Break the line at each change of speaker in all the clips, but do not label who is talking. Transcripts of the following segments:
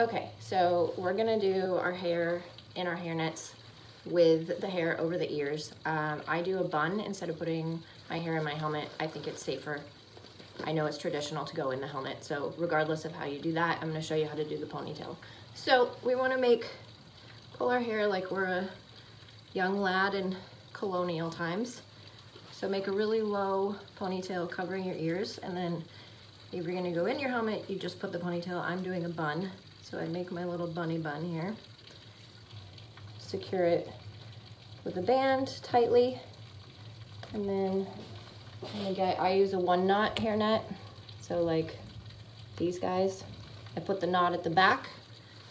Okay, so we're gonna do our hair in our hair nets with the hair over the ears. Um, I do a bun instead of putting my hair in my helmet. I think it's safer. I know it's traditional to go in the helmet, so regardless of how you do that, I'm gonna show you how to do the ponytail. So we wanna make, pull our hair like we're a young lad in colonial times. So make a really low ponytail covering your ears, and then if you're gonna go in your helmet, you just put the ponytail. I'm doing a bun, so I make my little bunny bun here. Secure it with a band tightly, and then I use a one knot hairnet, so like these guys. I put the knot at the back.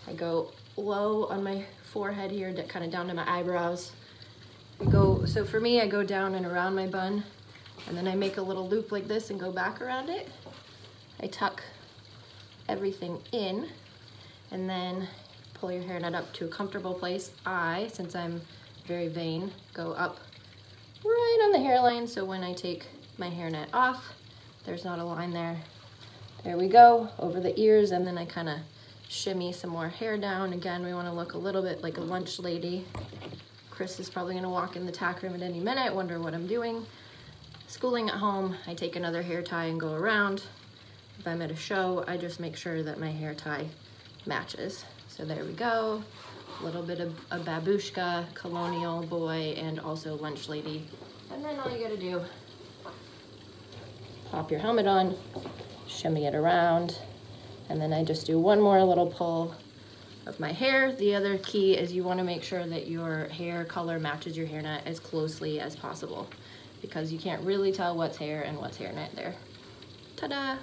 I go low on my forehead here, kind of down to my eyebrows. I go, so for me, I go down and around my bun, and then I make a little loop like this and go back around it. I tuck everything in, and then pull your hairnet up to a comfortable place. I, since I'm very vain, go up right on the hairline, so when I take my hairnet off, there's not a line there. There we go, over the ears, and then I kind of shimmy some more hair down. Again, we want to look a little bit like a lunch lady. Chris is probably going to walk in the tack room at any minute, wonder what I'm doing. Schooling at home, I take another hair tie and go around. If I'm at a show, I just make sure that my hair tie matches. So there we go. A little bit of a babushka, colonial boy, and also lunch lady. And then all you gotta do, pop your helmet on, shimmy it around, and then I just do one more little pull of my hair. The other key is you wanna make sure that your hair color matches your hairnet as closely as possible because you can't really tell what's hair and what's hairnet there. Ta-da!